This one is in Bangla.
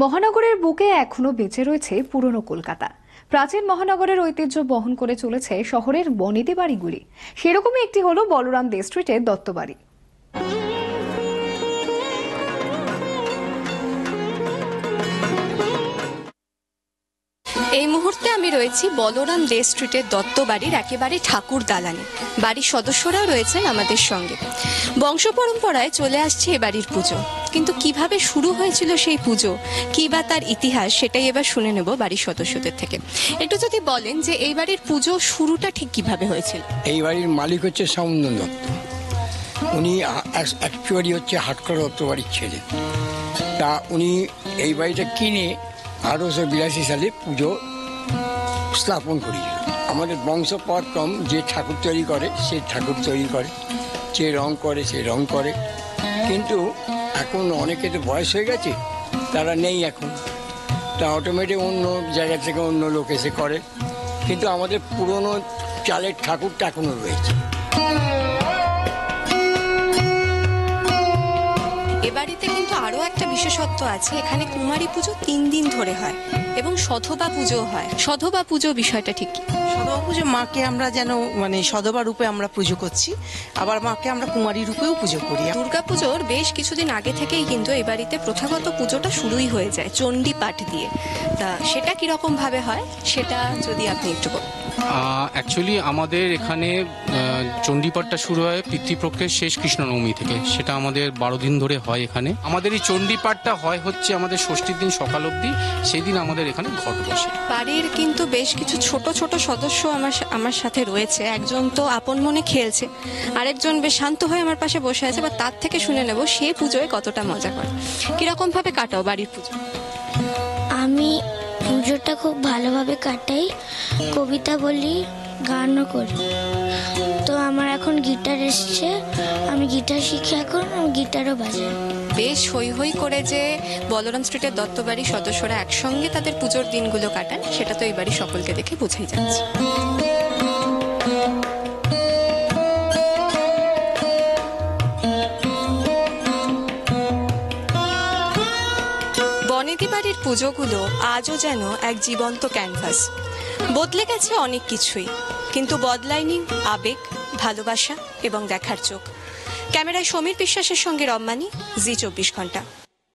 মহানগরের বুকে এখনও বেঁচে রয়েছে পুরনো কলকাতা। প্রাচীন মহানগরের ঐতিহ্য বহন করে চলেছে শহরের বনেদি বাড়িগুলি। সেরকমই একটি হলো বলরাম দে স্ট্রিটের দত্তবাড়ি। এই মুহূর্তে আমি রয়েছি বলরাম দে স্ট্রিটের দত্ত বাড়ির একেবারে ঠাকুর দালানে। বাড়ির সদস্যরাও রয়েছেন আমাদের সঙ্গে। বংশ পরম্পরায় চলে আসছে এ বাড়ির পুজো। কিন্তু কীভাবে শুরু হয়েছিল সেই পুজো? কি বা তার ইতিহাস? সেটাই এবার শুনে নেব বাড়ির সদস্যদের থেকে। একটু যদি বলেন যে এই বাড়ির পুজো শুরুটা ঠিক কীভাবে হয়েছিল? এই বাড়ির মালিক হচ্ছে সামুন্দর দত্ত। উনি অ্যাকচুয়ালি হচ্ছে হাটকর দত্ত বাড়ির ছেলে। তা উনি এই বাড়িটা কিনে আঠারোশো বিরাশি সালে পুজো স্থাপন করেছিল। আমাদের বংশ পরক্রম যে ঠাকুর তৈরি করে, সে ঠাকুর তৈরি করে। যে রং করে, সে রং করে। কিন্তু এখন অনেকে তো বয়স হয়ে গেছে, তারা নেই এখন। তা অটোমেটিক অন্য জায়গা থেকে অন্য লোক এসে করে। কিন্তু আমাদের পুরনো চালের ঠাকুরটা এখনও রয়েছে। এ বাড়িতে কিন্তু আরও একটা বিশেষত্ব আছে, এখানে কুমারী পুজো তিন দিন ধরে হয় এবং সধবা পুজো হয়। সধবা পুজো বিষয়টা ঠিক? সদবা পুজো মাকে আমরা যেন মানে সদবা রূপে আমরা পুজো করছি আবার মাকে আমরা কুমারী রূপেও পুজো করি। দুর্গাপুজোর বেশ কিছুদিন আগে থেকেই কিন্তু এই বাড়িতে প্রথাগত পুজোটা শুরুই হয়ে যায় চণ্ডী পাঠ দিয়ে। তা সেটা কীরকম ভাবে হয়? সেটা যদি আপনি একটু বলেন অ্যাকচুয়ালি আমাদের এখানে চণ্ডীপাঠটা শুরু হয় পিতৃপক্ষের শেষ কৃষ্ণনবমী থেকে। সেটা আমাদের বারো দিন ধরে হয় এখানে। আমাদের এই চণ্ডীপাঠটা হয় হচ্ছে আমাদের ষষ্ঠীর দিন সকাল অবধি সেই দিন আমাদের এখানে ঘট বসে। বাড়ির কিন্তু বেশ কিছু ছোট ছোট সদস্য আমার আমার সাথে রয়েছে। একজন তো আপন মনে খেলছে। আরেকজন বেশ শান্ত হয়ে আমার পাশে বসে আছে, বা তার থেকে শুনে নেব সে পুজোয় কতটা মজা করে। কীরকম ভাবে কাটাও বাড়ির পুজো? আমি পুজোটা খুব ভালোভাবে কাটাই। কবিতা বলি, গানও করি। আমার এখন গিটার এসছে। আমি গিটার শিখি এখন, আমি গিটারও বাজাই। বেশ হই হই করে যে বলরাম স্ট্রিটের দত্তবাড়ির সদস্যরা একসঙ্গে তাদের পুজোর দিনগুলো কাটান, সেটা তো এই সকলকে দেখে বোঝাই যাচ্ছে। বনেদি বাড়ির পুজোগুলো আজও যেন এক জীবন্ত ক্যানভাস। বদলে গেছে অনেক কিছুই, কিন্তু বদলায়নি আবেগ ভালোবাসা এবং দেখার চোখ। ক্যামেরায় সমীর বিশ্বাসের সঙ্গে রম্মানি জি চব্বিশ ঘণ্টা।